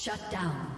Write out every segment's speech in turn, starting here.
Shut down.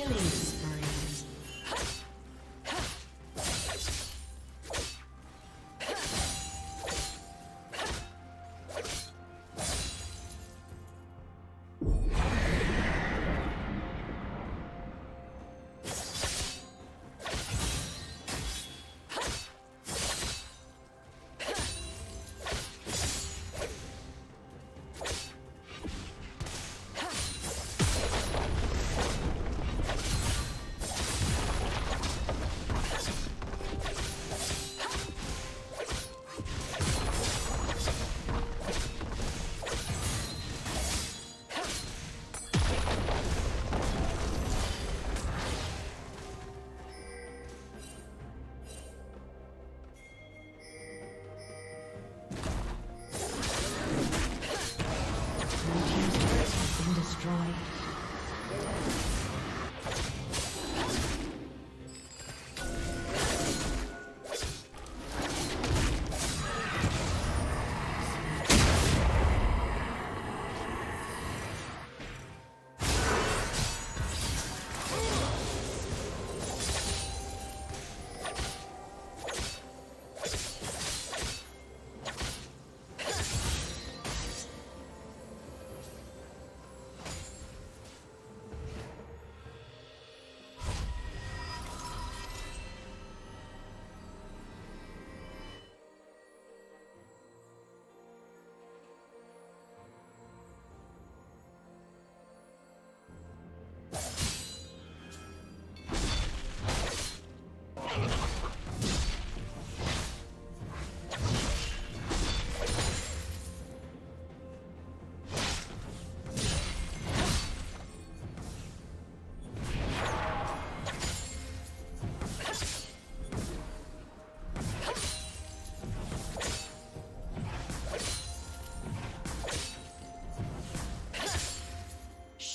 Killing.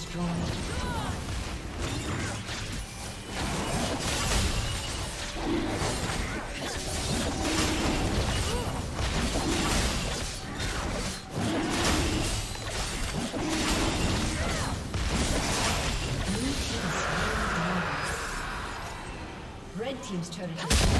Destroyed. team's turret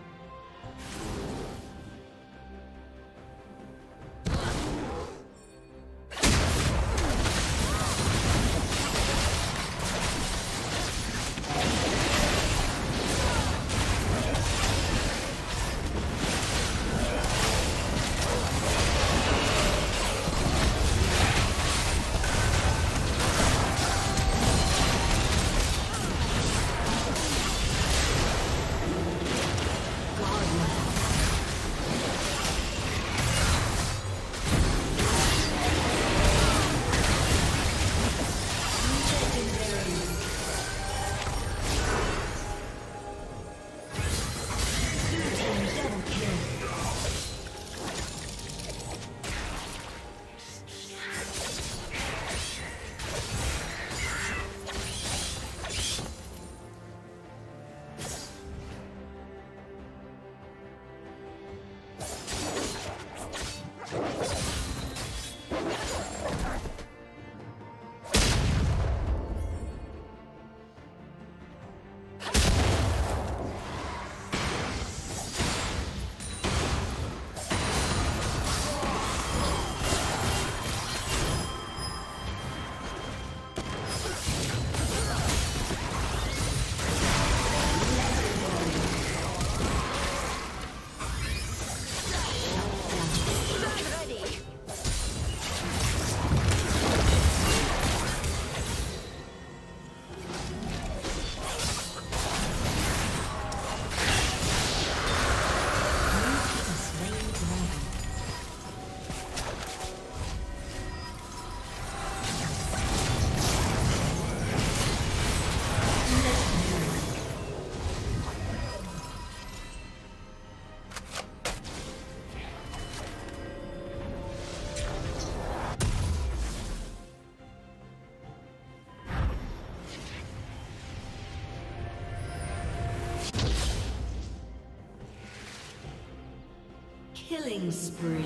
Killing spree.